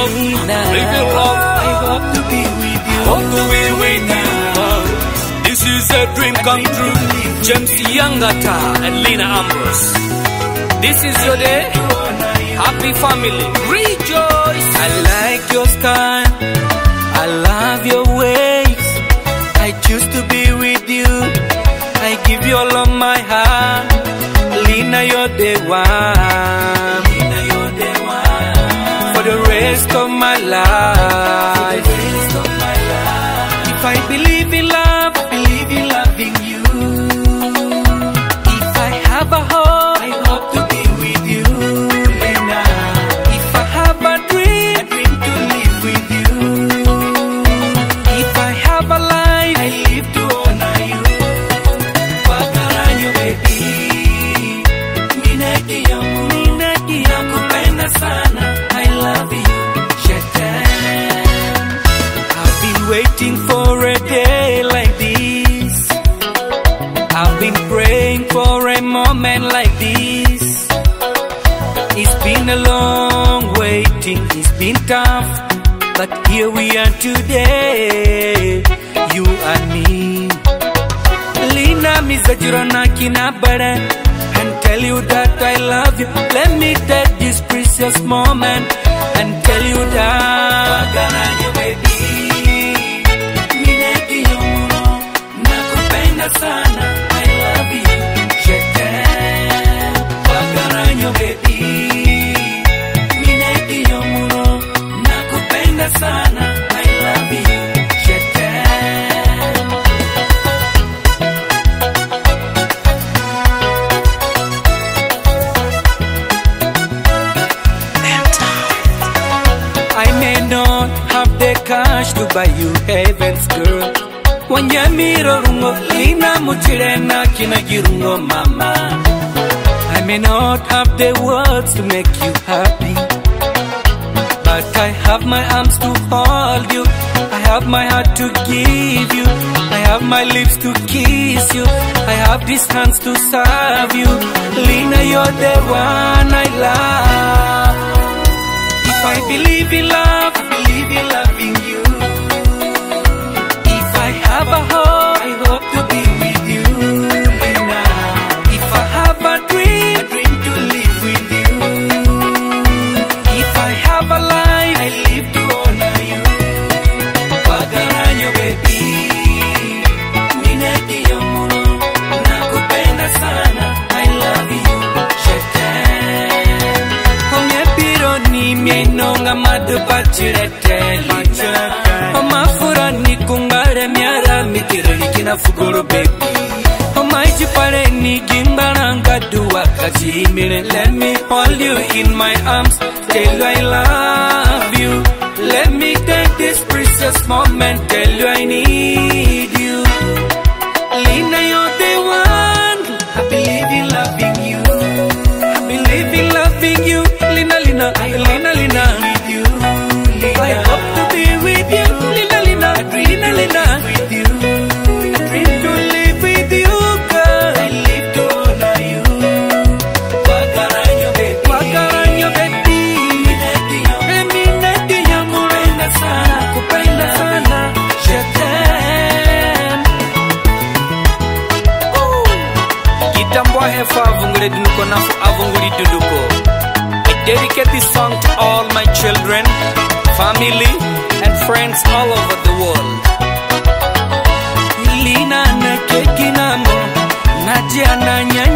love, bring you love. I hope to be with you. Hope to be with you. This is a dream come true. James Yangata and Lina Ambrose. This is your day. Happy family. Rejoice. I like your style. I love your ways. I choose to be with you. I give you all of my heart. Lina, you're the one. Rest of my life. If I believe in love, I believe in loving you. If I have a hope, I hope to be with you, Lina. If I have a dream, I dream to live with you. If I have a life, I live to honor you. Pakaranyo baby, minaki yangu, waiting for a day like this. I've been praying for a moment like this. It's been a long waiting, it's been tough, but here we are today, you and me. Lina Mizajirana Kinabara and tell you that I love you. Let me take this precious moment and tell you that. Cash to buy you heaven's girl. Wanyamiro rungo lina muchirena kina girungo mama. I may not have the words to make you happy. But I have my arms to hold you. I have my heart to give you. I have my lips to kiss you. I have these hands to serve you. Lina, you're the one I love. If I believe in love, I believe in loving biro ni mienonga madu pachireteli Omafura ni kungare miara mikireli kina fugoro baby Omaiji pare ni gimbaranga duwa kachimire Let me hold you in my arms Tell you I love you. Let me take this precious moment Tell you I need you. Lina, you're I hope to be with you, Lina, Lina, Lina, Lina. With you, I dream to live with you, girl. I live to honor you. Wakaranyo, baby. Wakaranyo, baby. Mineti yangu. Mineti yangu. Kupenda sana, kupenda sana. Shetem. Kitambwa oh. hefa avungule dunuko nafu avunguli dedicate this song to all my children, family, and friends all over the world. Lina na keki namo, Nadia na baby.